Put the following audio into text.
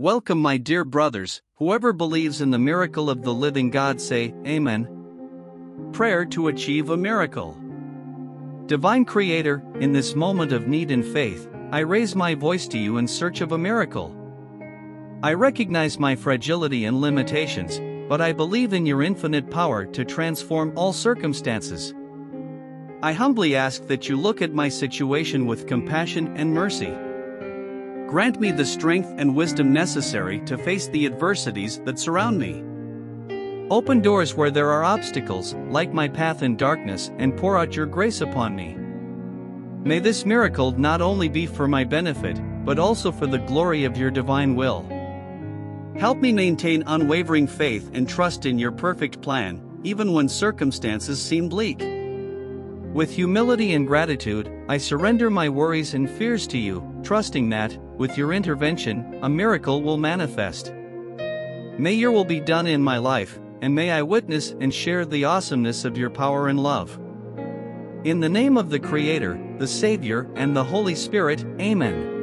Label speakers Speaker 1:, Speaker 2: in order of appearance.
Speaker 1: Welcome, my dear brothers. Whoever believes in the miracle of the living God, say, Amen. Prayer to achieve a miracle. Divine Creator, in this moment of need and faith, I raise my voice to you in search of a miracle. I recognize my fragility and limitations, but I believe in your infinite power to transform all circumstances. I humbly ask that you look at my situation with compassion and mercy. Grant me the strength and wisdom necessary to face the adversities that surround me. Open doors where there are obstacles, like my path in darkness, and pour out your grace upon me. May this miracle not only be for my benefit, but also for the glory of your divine will. Help me maintain unwavering faith and trust in your perfect plan, even when circumstances seem bleak. With humility and gratitude, I surrender my worries and fears to you, trusting that, with your intervention, a miracle will manifest. May your will be done in my life, and may I witness and share the awesomeness of your power and love. In the name of the Creator, the Savior, and the Holy Spirit, Amen.